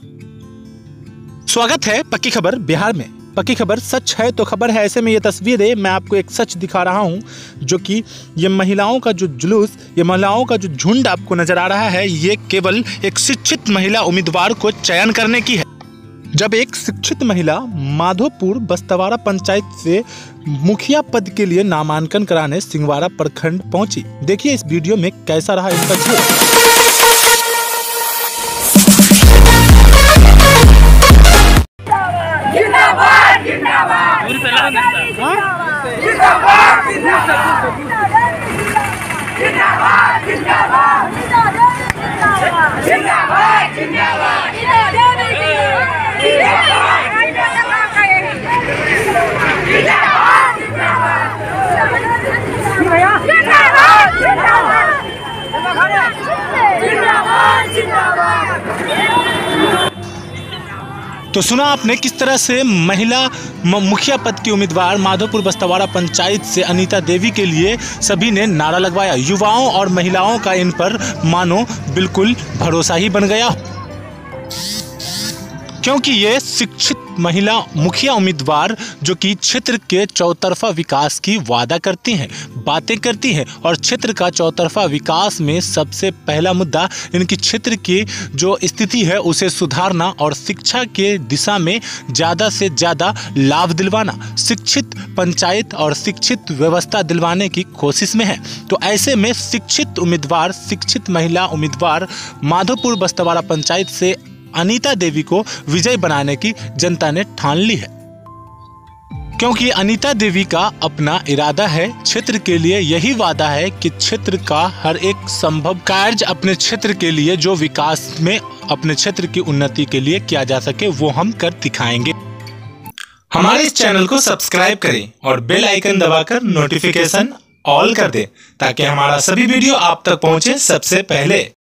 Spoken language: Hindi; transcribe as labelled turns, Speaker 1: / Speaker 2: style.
Speaker 1: स्वागत है पक्की खबर बिहार में। पक्की खबर सच है तो खबर है, ऐसे में ये तस्वीर मैं आपको एक सच दिखा रहा हूँ, जो कि ये महिलाओं का जो जुलूस, ये महिलाओं का जो झुंड आपको नज़र आ रहा है, ये केवल एक शिक्षित महिला उम्मीदवार को चयन करने की है। जब एक शिक्षित महिला माधोपुर बस्तवाड़ा पंचायत से मुखिया पद के लिए नामांकन कराने सिंगवाड़ा प्रखंड पहुँची। देखिए इस वीडियो में कैसा रहा इसका झूठ
Speaker 2: 加油！去打吧。
Speaker 1: तो सुना आपने किस तरह से महिला मुखिया पद की उम्मीदवार माधोपुर बस्तवाड़ा पंचायत से अनीता देवी के लिए सभी ने नारा लगवाया। युवाओं और महिलाओं का इन पर मानो बिल्कुल भरोसा ही बन गया। क्योंकि ये शिक्षित महिला मुखिया उम्मीदवार जो कि क्षेत्र के चौतरफा विकास की वादा करती हैं, बातें करती हैं और क्षेत्र का चौतरफा विकास में सबसे पहला मुद्दा इनकी क्षेत्र की जो स्थिति है, उसे सुधारना और शिक्षा के दिशा में ज़्यादा से ज़्यादा लाभ दिलवाना, शिक्षित पंचायत और शिक्षित व्यवस्था दिलवाने की कोशिश में है। तो ऐसे में शिक्षित उम्मीदवार, शिक्षित महिला उम्मीदवार माधोपुर बस्तवाड़ा पंचायत से अनीता देवी को विजय बनाने की जनता ने ठान ली है। क्योंकि अनीता देवी का अपना इरादा है, क्षेत्र के लिए यही वादा है कि क्षेत्र का हर एक संभव कार्य अपने क्षेत्र के लिए, जो विकास में अपने क्षेत्र की उन्नति के लिए किया जा सके, वो हम कर दिखाएँगे। हमारे इस चैनल को सब्सक्राइब करें और बेल आइकन दबाकर नोटिफिकेशन ऑल कर दें, ताकि हमारा सभी वीडियो आप तक पहुँचे सबसे पहले।